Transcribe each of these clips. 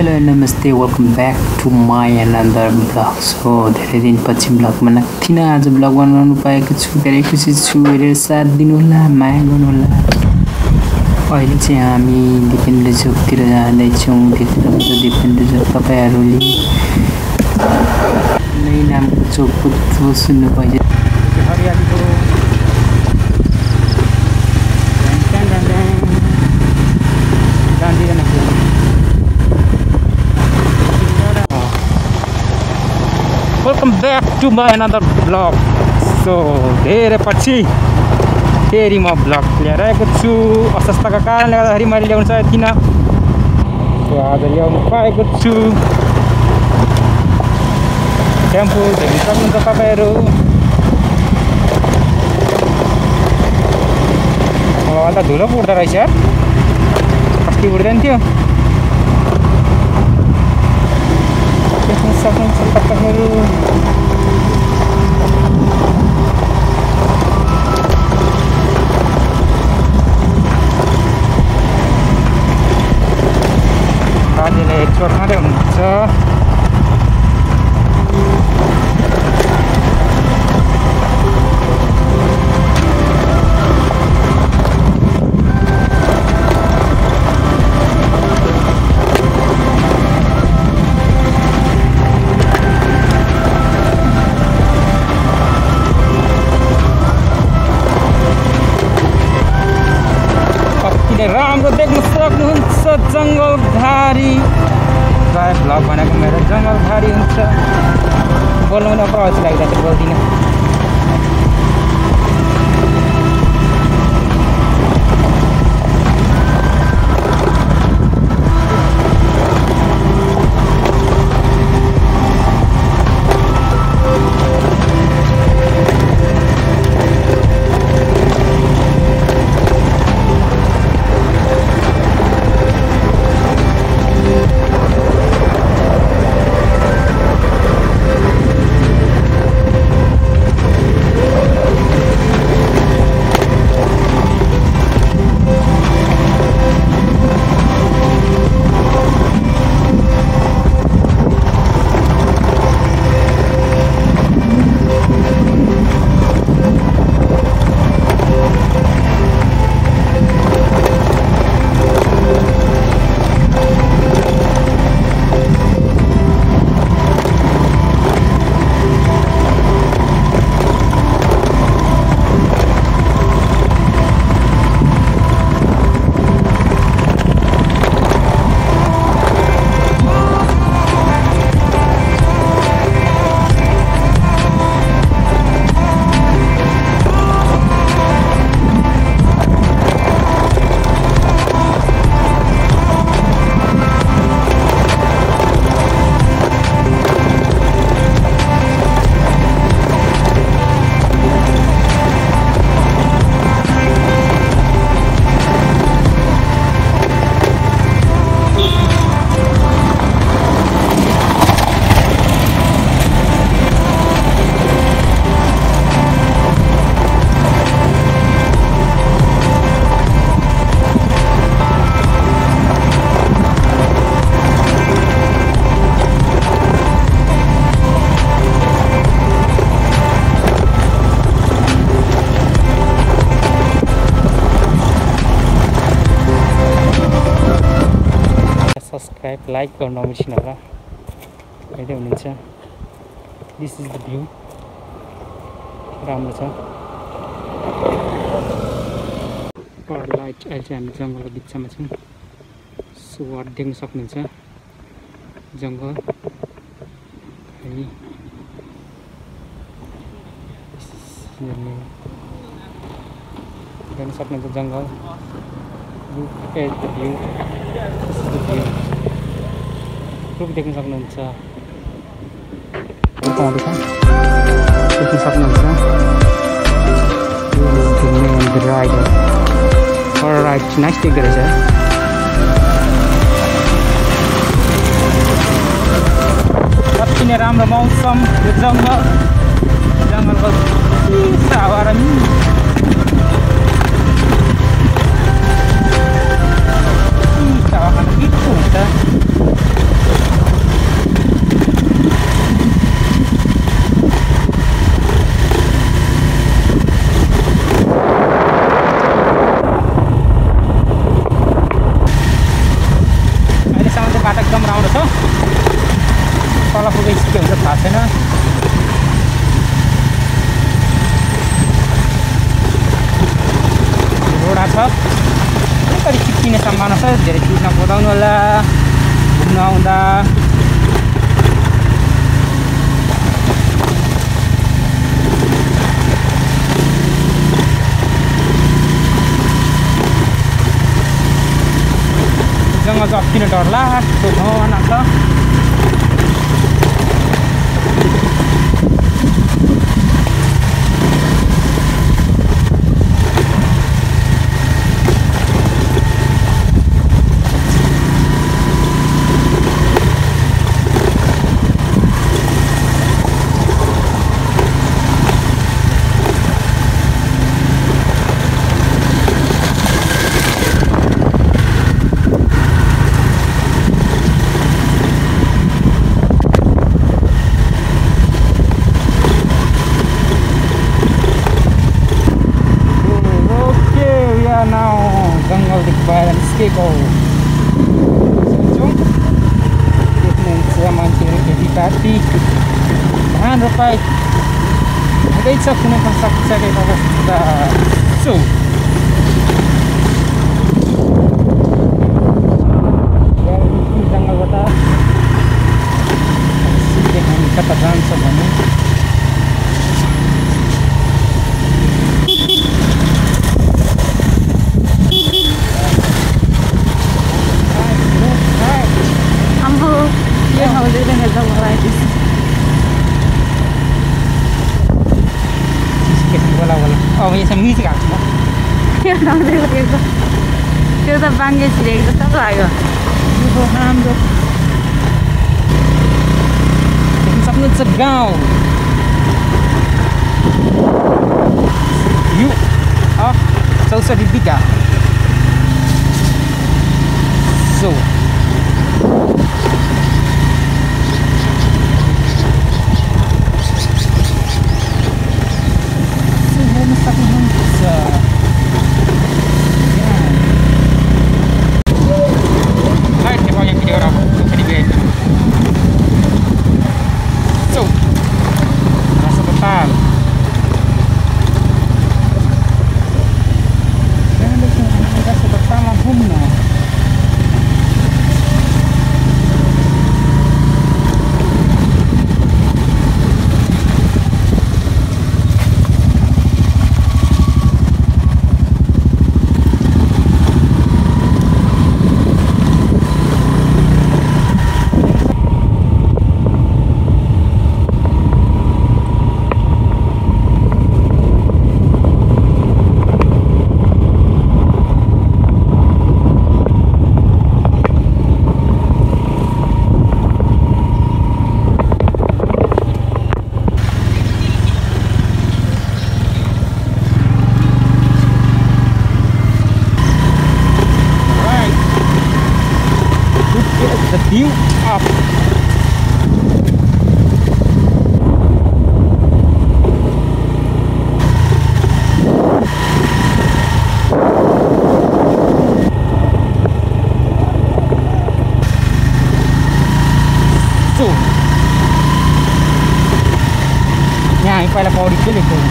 Hello नमस्ते welcome back to my another blog so धेरै दिनपछि ब्लग बनाएको थिइनँ। आज ब्लग बनाउनु पाएको छु धेरै खुसी छु। हेरेर साथ दिनुहोला माया गर्नुहोला। अहिले चाहिँ हामी दिपेन्द्र चोकतिर जाँदैछौँ। भित्र दिपेन्द्र चोक तपाईँहरूले नै नामको चोकको सुन्नु पाइन्छ welcome back to my another blog so धेरै पछि फेरि म ब्लग लिएर आएको छु। अस्वस्थको कारणले गर्दाखेरि मैले ल्याउनु सकेको थिइनँ। सो आज ल्याउनु पाएको छु। टेम्पो हेर्नु सक्नुहुन्छ तपाईँहरू। अन्त धुलो उठ्दो रहेछ अस्ति उठ्दैन थियो। देख्न सक्नुहुन्छ तपाईँहरू बाजेले एकचोट मात्रै हुनुहुन्छ कतिले 好，谢谢大家。सब्सक्राइब लाइक गर्न नबिर्सिनु होला। हेर्दै हुनुहुन्छ। दिस इज द भ्यू राम्रो छ। लाइट अहिले चाहिँ हामी जङ्गलको बिचमा छौँ। सो देख्न सक्नुहुन्छ। जङ्गल। देख्न सक्नुहुन्छ जङ्गल। The view रुख देख्न सक्नुहुन्छ। देख्न सक्नुहुन्छ राम्रो मौसम यो जङ्गल। जङ्गलको हावा खान मिठो हुन्छ तल पुगेपछि के हुन्छ थाहा छैन रोडा छ चिप्किने सम्भावना छ धेरै चिज नकुदाउनु होला घुम्न आउँदा जङ्गल चाहिँ नै डर bayaran sikit kau Cung-cung Dia kena selamat di kati Tahan rupai. Ada isap kena pasak cari Pada kita So Yang ini tanggal kata Sikit yang kata Jangan ni लगेको त्यो त बाङ्गे छिरेको जस्तो लाग्यो देख्न सक्नुहुन्छ गाउँ चौसठी बिघा पहिला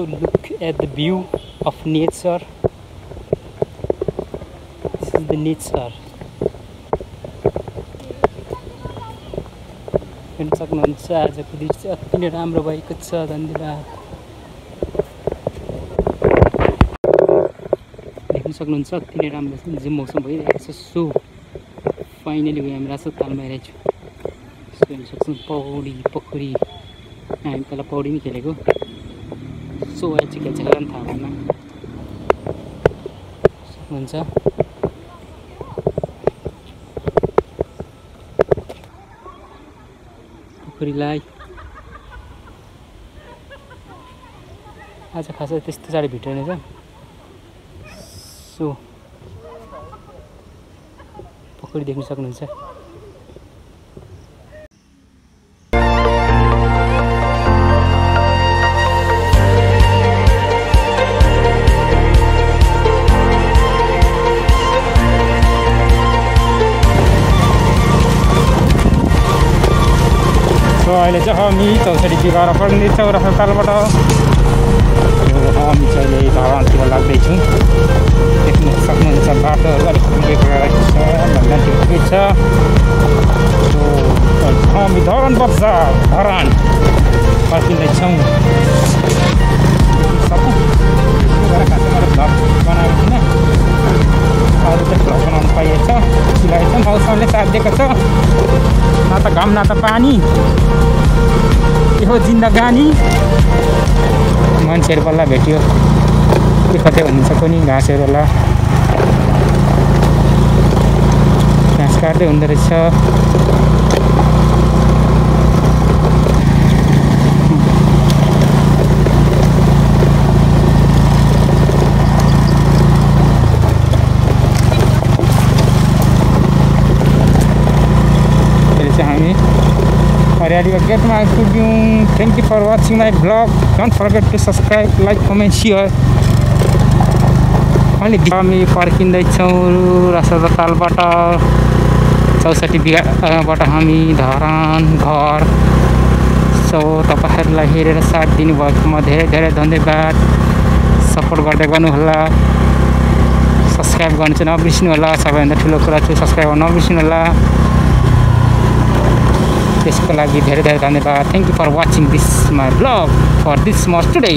छु so look at the view of nature this is the nature हेर्न सक्नुहुन्छ आजको दृश्य अति नै राम्रो भएको छ धन्यवाद देख्न सक्नुहुन्छ अति नै राम्रो छ जे मौसम भइरहेको छ सो फाइनली हामी राजस्थानमा हेरेको छु सो हेर्न सक्छौँ पौडी पोखरी हामी पहिला पौडी पनि खेलेको सो अहिले चाहिँ खेल्छ खेला थाहा भएन सक्नुहुन्छ पोखरीलाई आज खासै त्यस्तो साह्रो भिड रहेन सो पोखरी देख्न सक्नुहुन्छ। अहिले चाहिँ हामी चौसठी बिगाएर पढ्दैछौँ रसतालबाट हामी चाहिँ अहिले देख्न जिन्दगानी मान्छेहरू बल्ल भेट्यो। कतै भनिन्छ कोनि? घाँसहरू होला घाँस काट्दै हुँदो रहेछ अहिले चाहिँ हामी हरियालीको गेटमा आइपुग्यौँ thank you for watching my blog don't forget to subscribe like comment share अनि हामी पर्खिँदैछौँ रसतालबाट चौसठी बिगाबाट हामी धरान घर सो तपाईँहरूलाई हेरेर साथ दिनुभएकोमा धेरै धेरै धन्यवाद सपोर्ट गर्दै गर्नुहोला सब्सक्राइब गर्नु चाहिँ नबिर्सिनु होला सबैभन्दा ठुलो कुरा चाहिँ सब्सक्राइब नबिर्सिनु होला त्यसको लागि धेरै धेरै धन्यवाद। Thank you for watching this my blog for this much today